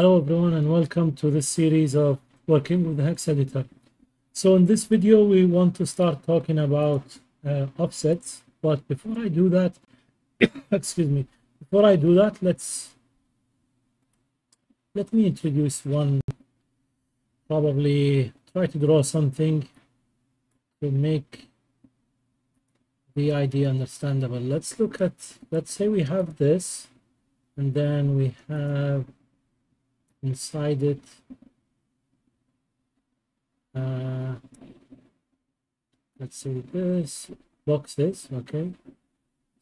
Hello everyone and welcome to this series of working with the hex editor. So in this video we want to start talking about uh, offsets but before I do that excuse me before I do that let's let me introduce one probably try to draw something to make the idea understandable. Let's look at let's say we have this and then we have inside it uh, let's see this boxes okay.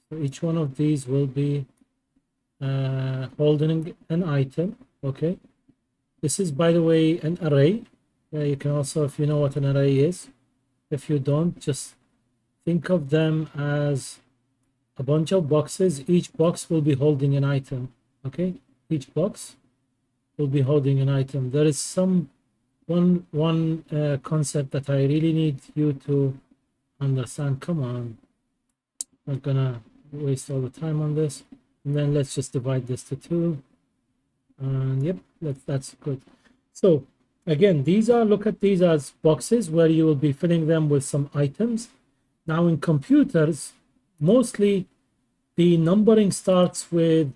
So each one of these will be uh, holding an item okay. This is by the way an array. Yeah, you can also if you know what an array is if you don't just think of them as a bunch of boxes. Each box will be holding an item okay. Each box will be holding an item. There is some one one uh, concept that I really need you to understand. Come on, I'm not gonna waste all the time on this. And then let's just divide this to two. And yep, that's that's good. So again, these are look at these as boxes where you will be filling them with some items. Now in computers, mostly the numbering starts with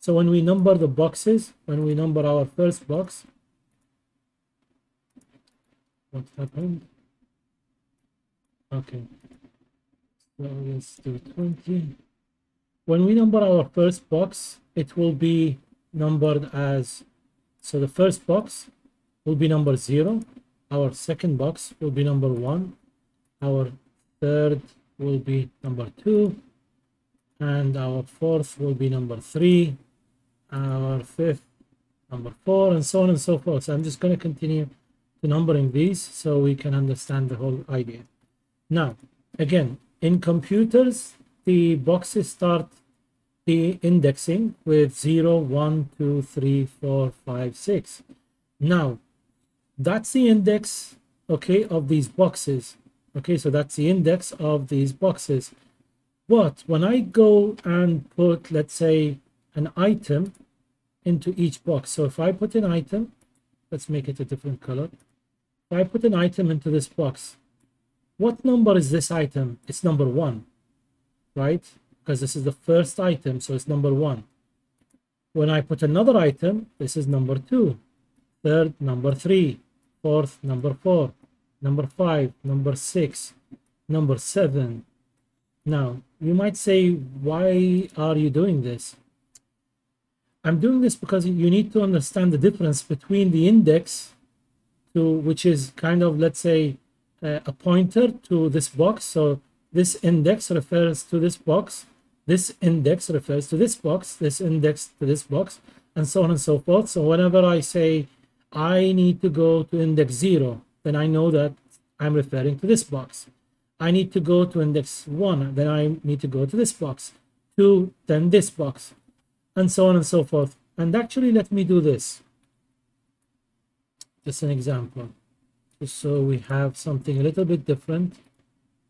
so when we number the boxes, when we number our first box, what happened? Okay, so let's do 20. When we number our first box, it will be numbered as, so the first box will be number zero, our second box will be number one, our third will be number two, and our fourth will be number three, our fifth, number four, and so on and so forth. So I'm just going to continue to numbering these so we can understand the whole idea. Now, again, in computers, the boxes start the indexing with 0, 1, 2, 3, 4, 5, 6. Now, that's the index, okay, of these boxes. Okay, so that's the index of these boxes. But when I go and put, let's say, an item into each box. So if I put an item, let's make it a different color. If I put an item into this box, what number is this item? It's number one, right? Because this is the first item, so it's number one. When I put another item, this is number two, third, number three, fourth, number four, number five, number six, number seven. Now, you might say, why are you doing this? I'm doing this because you need to understand the difference between the index to which is kind of let's say uh, a pointer to this box. So this index refers to this box. This index refers to this box. This index to this box. And so on and so forth. So whenever I say I need to go to index 0 then I know that I'm referring to this box. I need to go to index 1 then I need to go to this box. 2 then this box and so on and so forth. And actually, let me do this. Just an example. Just so we have something a little bit different.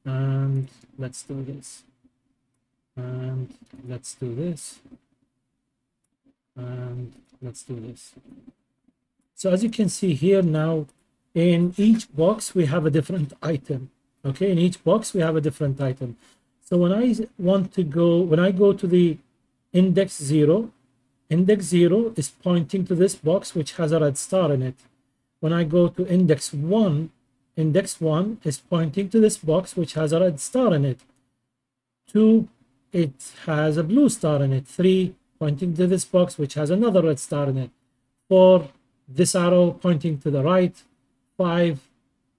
And let's do this. And let's do this. And let's do this. So as you can see here now, in each box, we have a different item. Okay, in each box, we have a different item. So when I want to go, when I go to the index 0 index 0 is pointing to this box which has a red star in it. When I go to index 1 index 1 is pointing to this box which has a red star in it. 2 it has a blue star in it. 3 pointing to this box which has another red star in it. 4 this arrow pointing to the right. 5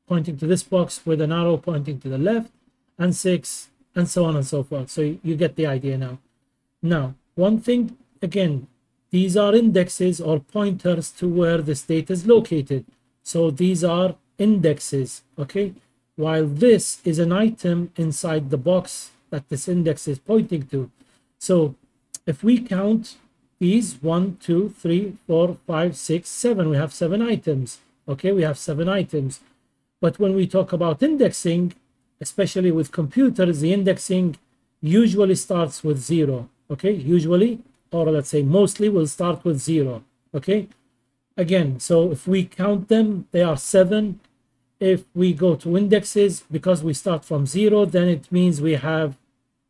pointing to this box with an arrow pointing to the left. And 6 and so on and so forth. So you get the idea now now, one thing, again, these are indexes or pointers to where the state is located. So these are indexes, okay? While this is an item inside the box that this index is pointing to. So if we count these one, two, three, four, five, six, seven, we have seven items. Okay, we have seven items. But when we talk about indexing, especially with computers, the indexing usually starts with zero okay usually or let's say mostly will start with zero. Okay? Again so if we count them they are seven. If we go to indexes because we start from zero then it means we have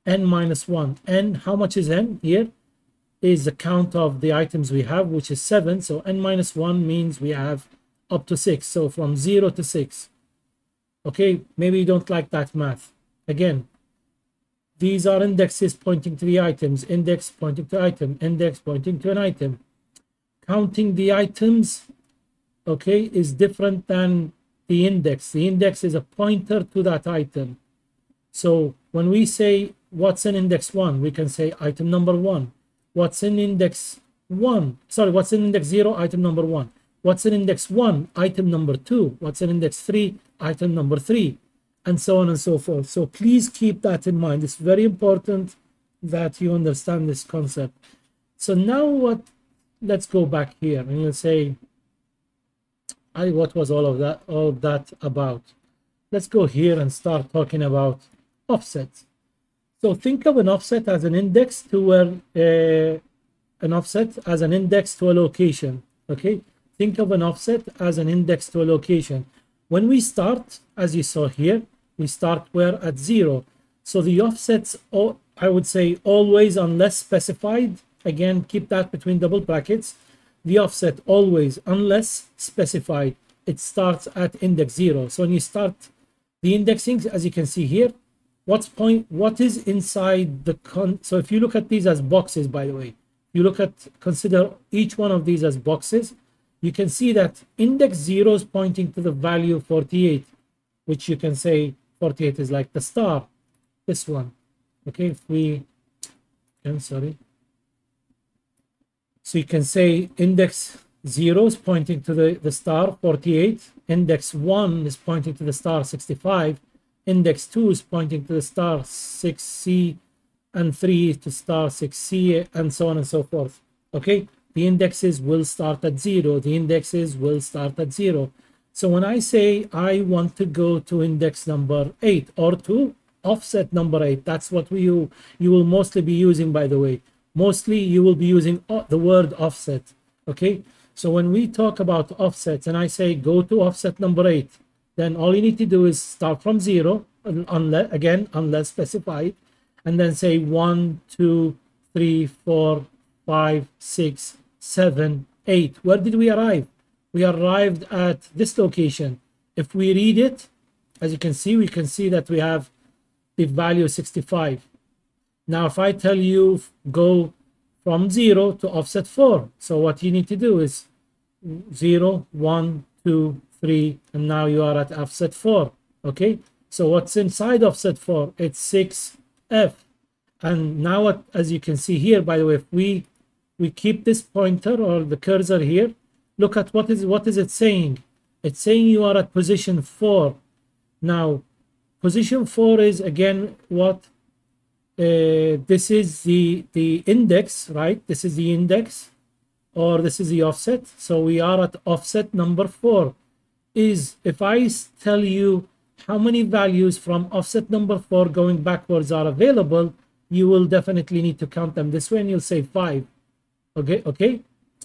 n minus one. n how much is n here? Is the count of the items we have which is seven. So n minus one means we have up to six. So from zero to six. Okay? Maybe you don't like that math. Again these are indexes pointing to the items index pointing to item index pointing to an item. Counting the items okay is different than the index. The index is a pointer to that item. So when we say what's in index one? we can say item number one. What's in index one? Sorry what's in index zero? Item number one. What's in index one? Item number two. What's in index three? Item number three and so on and so forth. So please keep that in mind. It's very important that you understand this concept. So now what let's go back here and you'll say I, what was all of that all of that about? Let's go here and start talking about offsets. So think of an offset as an index to where uh, an offset as an index to a location okay? Think of an offset as an index to a location. When we start as you saw here we start where at zero. So the offsets i would say always unless specified again keep that between double brackets. The offset always unless specified it starts at index zero. So when you start the indexing as you can see here what's point what is inside the con so if you look at these as boxes by the way you look at consider each one of these as boxes you can see that index zero is pointing to the value 48 which you can say 48 is like the star this one. Okay if we i'm sorry. So you can say index 0 is pointing to the, the star 48, index 1 is pointing to the star 65, index 2 is pointing to the star 6C, and 3 to star 6C, and so on and so forth. Okay, the indexes will start at 0, the indexes will start at 0. So when I say I want to go to index number 8 or to offset number 8, that's what we, you, you will mostly be using, by the way. Mostly you will be using the word offset okay? So when we talk about offsets and i say go to offset number eight then all you need to do is start from zero unless again unless specified and then say one two three four five six seven eight. Where did we arrive we arrived at this location if we read it as you can see we can see that we have the value 65 now, if I tell you go from 0 to offset 4, so what you need to do is 0, 1, 2, 3, and now you are at offset 4. Okay, so what's inside offset 4? It's 6F. And now, as you can see here, by the way, if we, we keep this pointer or the cursor here, look at what is, what is it saying? It's saying you are at position 4. Now, position 4 is again what uh, this is the the index right? This is the index or this is the offset. So we are at offset number four. Is if i tell you how many values from offset number four going backwards are available you will definitely need to count them this way and you'll say five. Okay okay?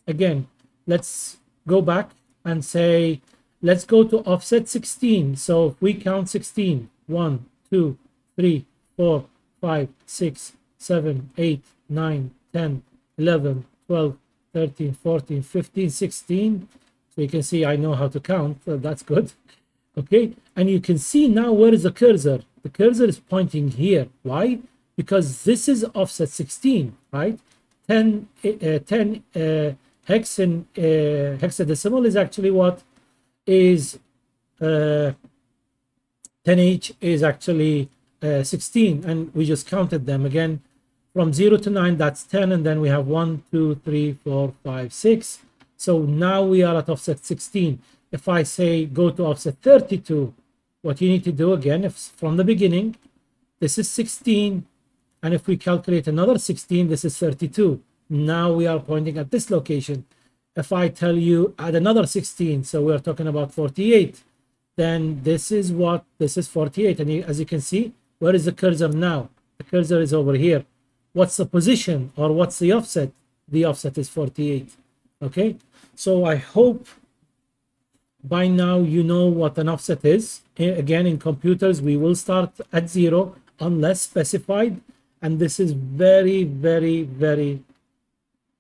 Again let's go back and say let's go to offset 16 so if we count 16 1 2 3 4 5, 6, 7, 8, 9, 10, 11, 12, 13, 14, 15, 16. So you can see I know how to count. So that's good. Okay. And you can see now where is the cursor? The cursor is pointing here. Why? Because this is offset 16, right? 10, uh, 10 uh, hex in, uh, hexadecimal is actually what is uh, 10h is actually uh, 16 and we just counted them. Again from 0 to 9 that's 10 and then we have 1 2 3 4 5 6 so now we are at offset 16 if i say go to offset 32 what you need to do again if from the beginning this is 16 and if we calculate another 16 this is 32 now we are pointing at this location if i tell you add another 16 so we're talking about 48 then this is what this is 48 and as you can see where is the cursor now? The cursor is over here. What's the position or what's the offset? The offset is 48. Okay, so I hope by now you know what an offset is. Again, in computers, we will start at zero unless specified. And this is very, very, very,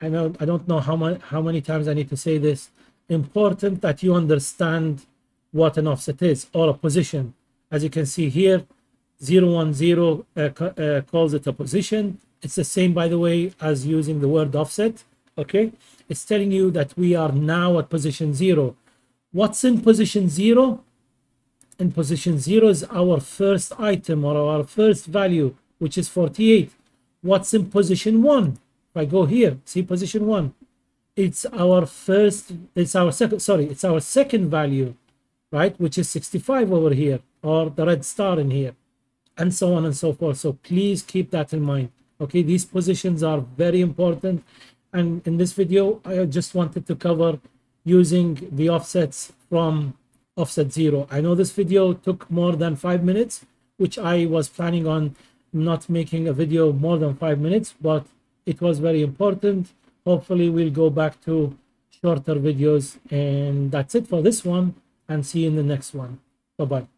I know I don't know how many how many times I need to say this. Important that you understand what an offset is or a position. As you can see here, 010 uh, uh, calls it a position. It's the same, by the way, as using the word offset. Okay, it's telling you that we are now at position zero. What's in position zero? In position zero is our first item or our first value, which is 48. What's in position one? If I go here, see position one, it's our first, it's our second, sorry, it's our second value, right? Which is 65 over here, or the red star in here, and so on and so forth. So please keep that in mind. Okay, these positions are very important and in this video, I just wanted to cover using the offsets from offset zero. I know this video took more than five minutes, which I was planning on not making a video more than five minutes, but it was very important. Hopefully we'll go back to shorter videos and that's it for this one and see you in the next one. Bye-bye.